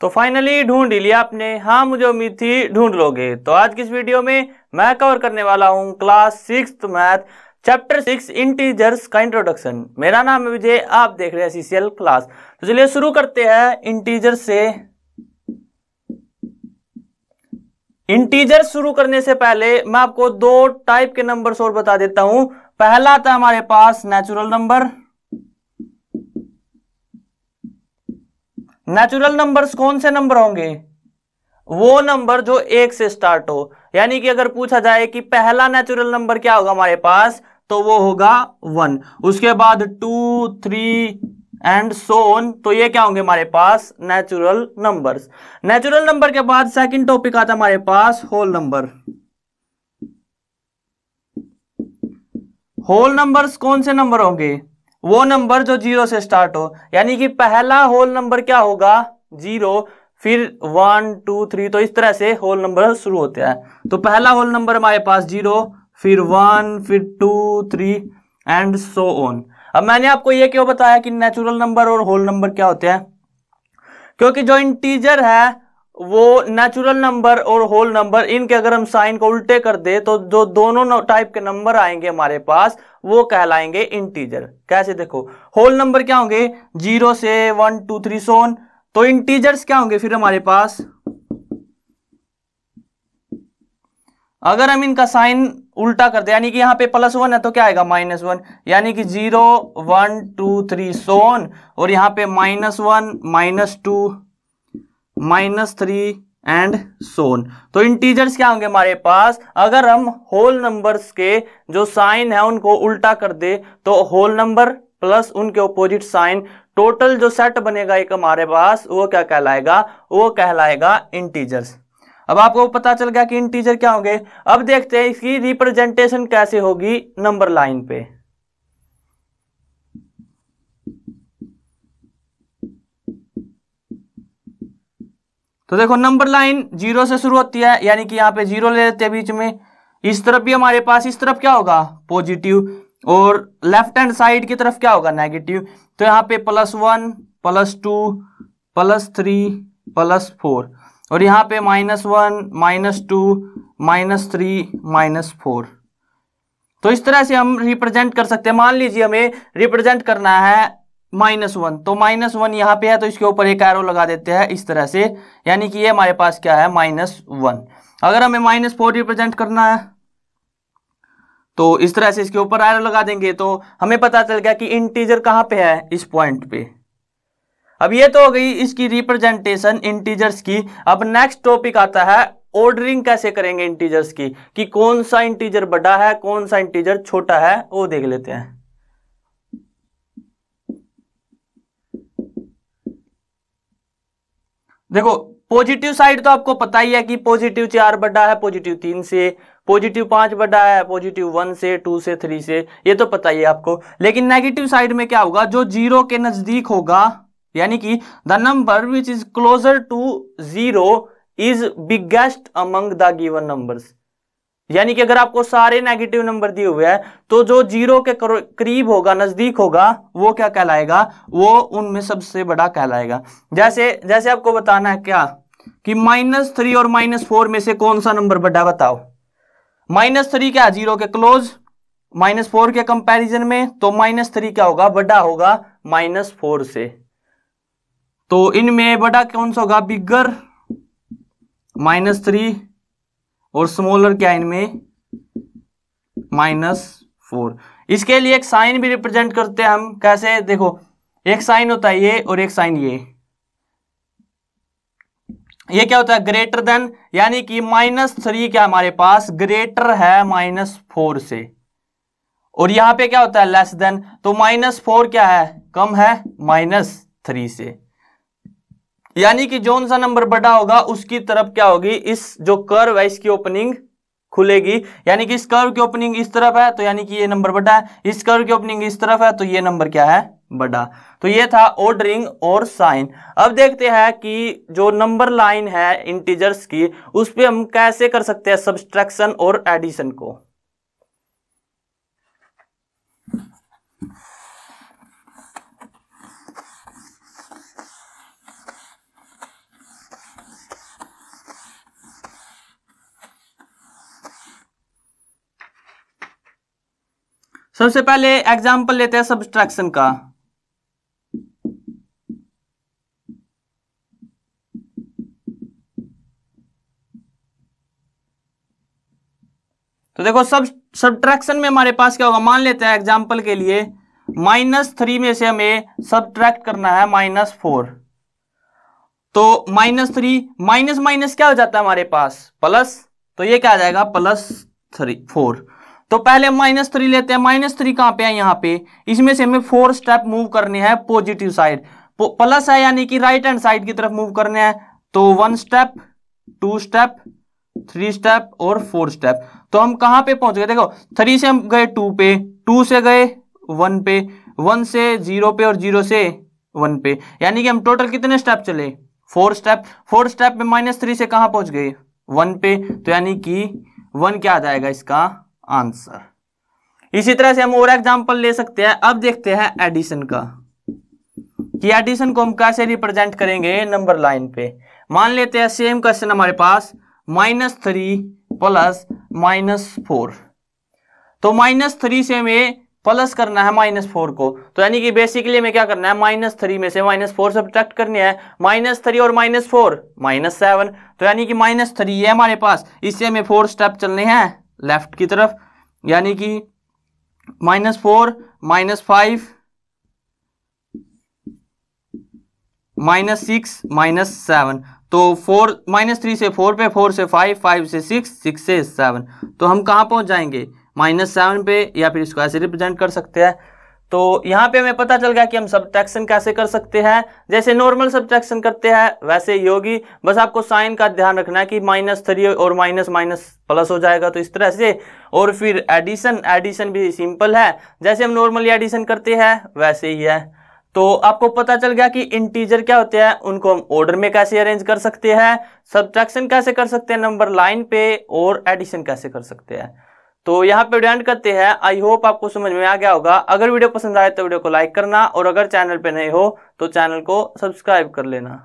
तो फाइनली ढूंढ लिया आपने। हाँ मुझे उम्मीद थी ढूंढ लोगे। तो आज की इस वीडियो में मैं कवर करने वाला हूँ class six math chapter six integers का इंट्रोडक्शन मेरा नाम है विजय, आप देख रहे हैं सीसीएल क्लास तो चलिए शुरू करते हैं इंटीजर से। इंटीजर शुरू करने से पहले मैं आपको दो टाइप के नंबर्स और बता देता हूँ। पहला था हमारे पास नेचुरल नंबर नेचुरल नंबर्स कौन से नंबर होंगे? वो नंबर जो एक से स्टार्ट हो। यानी कि अगर पूछा जाए कि पहला नेचुरल नंबर क्या होगा हमारे पास तो वो होगा वन उसके बाद टू थ्री एंड सोन तो ये क्या होंगे हमारे पास? नेचुरल नंबर्स नेचुरल नंबर के बाद सेकंड टॉपिक आता हमारे पास होल नंबर होल नंबर्स कौन से नंबर होंगे? वो नंबर जो ज़ीरो से स्टार्ट हो, यानी कि पहला होल नंबर क्या होगा? ज़ीरो, फिर वन टू थ्री तो इस तरह से होल नंबर शुरू होते हैं। तो पहला होल नंबर हमारे पास ज़ीरो, फिर वन फिर two three and so on अब मैंने आपको ये क्यों बताया कि नेचुरल नंबर और होल नंबर क्या होते हैं? क्योंकि जो इंटीजर है वो नेचुरल नंबर और होल नंबर इनके अगर हम साइन को उल्टे कर दे तो जो दोनों टाइप के नंबर आएँगे हमारे पास, वो कहलाएँगे इंटीजर कैसे देखो? होल नंबर क्या होंगे? ज़ीरो से वन टू थ्री सोन तो इंटीजर्स क्या होंगे फिर हमारे पास? अगर हम इनका साइन उल्टा कर दे, यानी कि यहाँ पे प्लस वन है तो क्या आएगा? माइनस वन यानी कि zero one two three so on और यहाँ पे minus one minus two minus three and so on. तो इंटीजर्स क्या होंगे हमारे पास? अगर हम होल नंबर्स के जो साइन है उनको उल्टा कर दे तो होल नंबर प्लस उनके ऑपोजिट साइन टोटल जो सेट बनेगा एक हमारे पास, वो क्या कहलाएगा? वो कहलाएगा इंटीजर्स अब आपको पता चल गया कि इंटीजर क्या होंगे? अब देखते हैं इसकी रिप्रेजेंटेशन कैसे होगी नंबर लाइन पे। तो देखो नंबर लाइन ज़ीरो से शुरू होती है, यानी कि यहाँ पे ज़ीरो ले लेते हैं बीच में। इस तरफ़ भी हमारे पास, इस तरफ़ क्या होगा? पॉजिटिव और लेफ़्ट हैंड साइड की तरफ़ क्या होगा? नेगेटिव तो यहाँ पे plus one plus two plus three plus four और यहाँ पे minus one minus two minus three minus four तो इस तरह से हम रिप्रेजेंट कर सकते हैं। मान लीजिए हमें रिप्रेजेंट करना है माइनस वन। तो माइनस वन यहाँ पे है तो इसके ऊपर एक एरो लगा देते हैं इस तरह से। यानी कि ये हमारे पास क्या है? Minus one. अगर हमें माइनस फोर रिप्रेजेंट करना है तो इस तरह से इसके ऊपर एरो लगा देंगे तो हमें पता चल गया कि इंटीजर कहाँ पे है? इस पॉइंट पे। अब ये तो हो गई इसकी रिप्रेजेंटेशन इंटीजर्स की। अब नेक्स्ट टॉपिक आता है ऑर्डरिंग कैसे करेंगे इंटीजर्स की? कि कौन सा इंटीजर बड़ा है, कौन सा इंटीजर छोटा है, वो देख लेते हैं। देखो पॉजिटिव साइड तो आपको पता ही है कि पॉजिटिव चार बड़ा है पॉजिटिव तीन से पॉजिटिव पाँच बड़ा है पॉजिटिव वन से टू से थ्री से, ये तो पता ही है आपको। लेकिन नेगेटिव साइड में क्या होगा? जो ज़ीरो के नज़दीक होगा, यानी कि the number which is closer to zero is biggest among the given numbers यानी कि अगर आपको सारे नेगेटिव नंबर दिए हुए हैं तो जो ज़ीरो के करीब होगा, नज़दीक होगा, वो क्या कहलाएगा? वो उनमें सबसे बड़ा कहलाएगा। जैसे जैसे आपको बताना है क्या? कि माइनस थ्री और माइनस फोर में से कौन सा नंबर बड़ा बताओ? माइनस थ्री क्या? ज़ीरो के क्लोज माइनस फोर के कंपैरिजन में तो माइनस थ्री क्या होगा? बड़ा होगा माइनस फोर से। तो इनमें बड़ा कौन सा होगा? बिगर माइनस थ्री और स्मॉलर क्या इनमें? माइनस फोर इसके लिए एक साइन भी रिप्रेजेंट करते हैं हम। कैसे? देखो, एक साइन होता है ये और एक साइन ये। ये क्या होता है? ग्रेटर देन यानी कि माइनस थ्री क्या हमारे पास? ग्रेटर है माइनस फोर से। और यहाँ पे क्या होता है? लेस देन तो माइनस फोर क्या है? कम है माइनस थ्री से। यानी कि जोन सा नंबर बड़ा होगा, उसकी तरफ़ क्या होगी? इस जो कर्व है, इसकी ओपनिंग खुलेगी। यानी कि इस कर्व की ओपनिंग इस तरफ़ है तो यानी कि ये नंबर बड़ा है। इस कर्व की ओपनिंग इस तरफ़ है तो ये नंबर क्या है? बड़ा। तो ये था ऑर्डरिंग और साइन अब देखते हैं कि जो नंबर लाइन है इंटीजर्स की, उस पर हम कैसे कर सकते हैं सब्सट्रैक्शन और एडिशन को? सबसे पहले एग्ज़ाम्पल लेते हैं सब्सट्रैक्शन का। तो देखो सब सब्ट्रैक्शन में हमारे पास क्या होगा? मान लेते हैं एग्ज़ाम्पल के लिए माइनस थ्री में से हमें सब्ट्रैक्ट करना है माइनस फोर तो माइनस थ्री माइनस माइनस क्या हो जाता है हमारे पास? प्लस तो ये क्या आ जाएगा? प्लस थ्री फोर तो पहले माइनस थ्री लेते हैं। माइनस थ्री कहाँ पे है? यहाँ पे। इसमें से हमें फोर स्टेप मूव करने हैं पॉजिटिव साइड प्लस है यानी कि राइट हैंड साइड की तरफ़ मूव करने हैं। तो one step two step three step और फोर स्टेप तो हम कहाँ पे पहुँच गए? देखो थ्री से हम गए टू पे। टू से गए वन पे। वन से ज़ीरो पे और ज़ीरो से वन पे। यानी कि हम टोटल कितने स्टेप चले? फोर स्टेप फोर स्टेप में माइनस थ्री से कहाँ पहुँच गए? वन पे। तो यानी कि वन क्या आ जाएगा इसका? आंसर। इसी तरह से हम और एग्जांपल ले सकते हैं। अब देखते हैं एडिशन का। कि एडिशन को हम कैसे रिप्रेजेंट करेंगे नंबर लाइन पे। मान लेते हैं सेम क्वेश्चन हमारे पास। Minus three plus minus four तो माइनस थ्री से हमें प्लस करना है माइनस फोर को। तो यानी कि बेसिकली हमें क्या करना है? माइनस थ्री में से माइनस फोर सब्ट्रैक्ट करनी है। माइनस थ्री और माइनस फोर माइनस सेवन तो यानी कि माइनस थ्री है हमारे पास। इससे हमें फोर स्टेप चलने हैं। लेफ़्ट की तरफ़, यानी कि minus four, minus five, minus six, minus seven. तो फोर, माइनस थ्री से फोर पे, फोर से फाइव फाइव से सिक्स सिक्स से सेवन। तो हम कहाँ पहुँच जाएँगे? माइनस सेवन पे, या फिर इसको ऐसे रिप्रेजेंट कर सकते हैं। तो यहाँ पे हमें पता चल गया कि हम सब्ट्रैक्शन कैसे कर सकते हैं। जैसे नॉर्मल सब्ट्रैक्शन करते हैं, वैसे ही होगी बस आपको साइन का ध्यान रखना है कि माइनस थ्री और माइनस माइनस प्लस हो जाएगा। तो इस तरह से। और फिर एडिशन एडिशन भी सिंपल है। जैसे हम नॉर्मली एडिशन करते हैं, वैसे ही है। तो आपको पता चल गया कि इंटीजर क्या होते हैं, उनको हम ऑर्डर में कैसे अरेंज कर सकते हैं। सब्ट्रैक्शन कैसे कर सकते हैं नंबर लाइन पे और एडिशन कैसे कर सकते हैं। तो यहाँ पे वीडियो एंड करते हैं। आई होप आपको समझ में आ गया होगा। अगर वीडियो पसंद आए तो वीडियो को लाइक करना और अगर चैनल पे नए हो तो चैनल को सब्सक्राइब कर लेना।